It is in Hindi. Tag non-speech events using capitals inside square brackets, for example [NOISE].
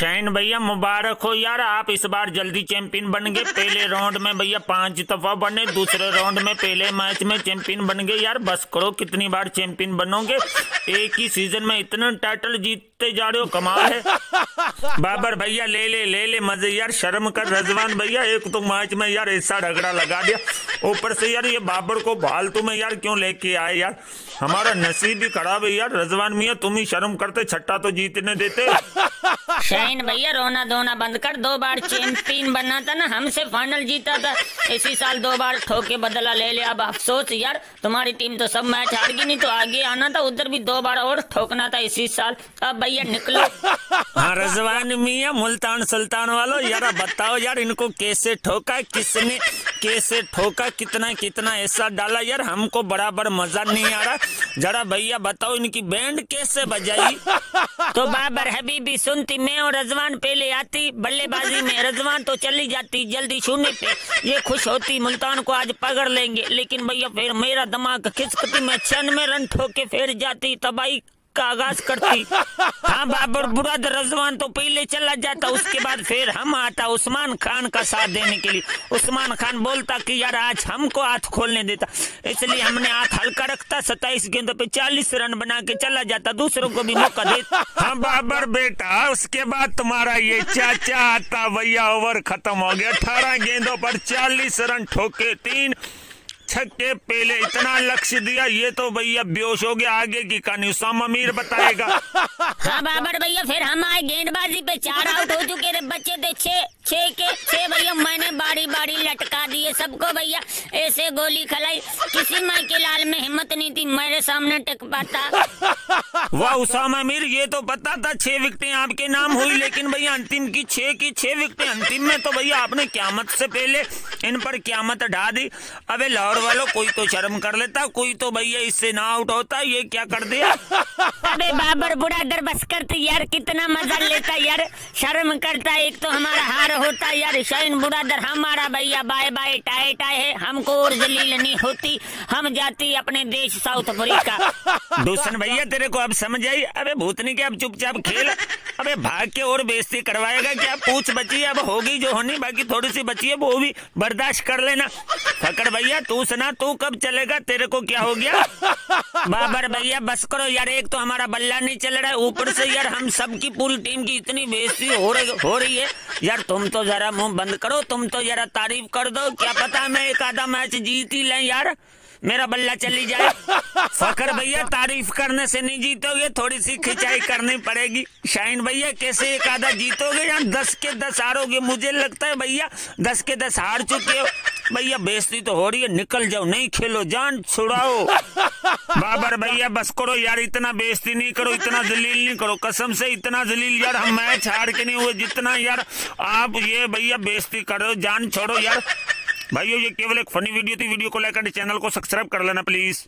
शाइन भैया, मुबारक हो यार। आप इस बार जल्दी चैंपियन बन गए पहले राउंड में भैया पाँच दफ़ा बने, दूसरे राउंड में पहले मैच में चैंपियन बन गए यार, बस करो, कितनी बार चैंपियन बनोगे? एक ही सीज़न में इतना टाइटल जीतते जा रहे हो, कमाल है। बाबर भैया, ले ले ले ले, मज़े यार। शर्म कर, रजवान भैया, एक तो मैच में यार ऐसा रगड़ा लगा दिया। ऊपर से यार, ये बाबर को फालतू में यार क्यों लेके आए यार? हमारा नसीब ही खराब है यार, रजवान मियाँ, तुम ही शर्म करते, छट्टा तो जीतने देते। शाइन भैया, रोना धोना बंद कर। दो बार चैंपियन बना था ना, हमसे फाइनल जीता था। इसी साल दो बार ठोके बदला ले लिया। अब अफसोस यार, तुम्हारी टीम तो सब मैच हार गई नहीं तो आगे आना था, उधर भी दो बार और ठोकना था इसी साल। अब भैया निकलो। हाँ रजवान मियाँ, मुल्तान सुल्तान वालों, यार बताओ यार, इनको कैसे ठोका किसने कैसे ठोका कितना कितना ऐसा डाला यार, हमको बराबर मज़ा नहीं आ रहा। जरा भैया बताओ, इनकी बैंड कैसे बजाई? तो बाबर हबीबी सुनती, मैं और रजवान पहले आती, बल्लेबाजी में, रजवान तो चली जाती, जल्दी शून्य पे, ये खुश होती, मुल्तान को आज पकड़ लेंगे, लेकिन भैया फिर मेरा दिमाग खिसकती, मैं छियानवे रन ठोके फिर जाती, तबाही का आगाज़ करती। हाँ बाबर बुरा रजवान तो पहले चला जाता, उसके बाद फिर हम आता उस्मान खान का साथ देने के लिए। उस्मान खान बोलता कि, यार, आज हमको हाथ खोलने देता। इसलिए हमने हाथ हल्का रखता, सत्ताईस गेंदों पे चालीस रन बना के चला जाता, दूसरों को भी मौका देता हाँ बाबर बेटा, उसके बाद तुम्हारा ये चाचा आता भैया ओवर खत्म हो गया। अठारह गेंदों पर चालीस रन ठोके तीन। छक्के पहले इतना लक्ष्य दिया, ये तो भैया बेहोश हो गया, आगे की कहानी उसामा मीर बताएगा। [LAUGHS] हाँ बाबर भैया, फिर हम आए गेंदबाजी पे, चार आउट हो चुके थे बच्चे थे छे छे के छह भैया, मैंने बारी बारी लटका दिए सबको भैया ऐसे गोली खलाई। किसी माई के लाल में हिम्मत नहीं थी मेरे सामने टिक पाता वाह उसामा मीर ये तो पता था छह विकेटें आपके नाम हुई लेकिन भैया अंतिम की छह की छह विकेटें। अंतिम में तो भैया आपने क्यामत से पहले इन पर क्यामत ढा दी। अबे लाहौर वालों कोई तो शर्म कर लेता कोई तो भैया इससे ना आउट होता ये क्या कर दिया? अबे बाबर बुरा दर बस करते यार कितना मज़ा लेता यार शर्म करता एक तो हमारा हार होता यार शाइन बुढ़ा दर हमारा भैया बाय बाय टाए टाए है, हमको और जलील नहीं होती। हम जाती अपने देश साउथ अफ्रीका। [LAUGHS] दूसरे भैया, तेरे को अब समझ आई? अबे भूतनी के अब चुपचाप खेल। अबे भाग के और बेइज्जती करवाएगा क्या? पूछ बची अब होगी जो होनी, बाकी थोड़ी सी बची है वो भी बर्दाश्त कर लेना। फकड़ भैया, तू सुना, तू कब चलेगा? तेरे को क्या हो गया? बाबर भैया, बस करो यार, एक तो हमारा बल्ला नहीं चल रहा है। ऊपर से यार, हम सबकी पूरी टीम की इतनी बेइज्जती हो रही हो रही है। यार तुम तो जरा मुँह बंद करो, तुम तो जरा तारीफ़ कर दो। क्या पता मैं एक आधा मैच जीत ही लें यार। मेरा बल्ला चली जाए। फकर भैया, तारीफ़ करने से नहीं जीतोगे थोड़ी सी खिंचाई करनी पड़ेगी। शाइन भैया, कैसे एक आधा जीतोगे? यार दस के दस हारोगे, मुझे लगता है भैया दस के दस हार चुके हो। भैया बेइज्जती तो हो रही है निकल जाओ नहीं खेलो जान छुड़ाओ। [LAUGHS] बाबर भैया बस करो यार इतना बेइज्जती नहीं करो इतना जलील नहीं करो कसम से इतना जलील यार हम मैच हार के नहीं हुए जितना यार आप ये भैया बेइज्जती करो रहे हो जान छोड़ो यार। भाइयों ये केवल एक फनी वीडियो थी वीडियो को लाइक एंड चैनल को सब्सक्राइब कर लेना प्लीज़।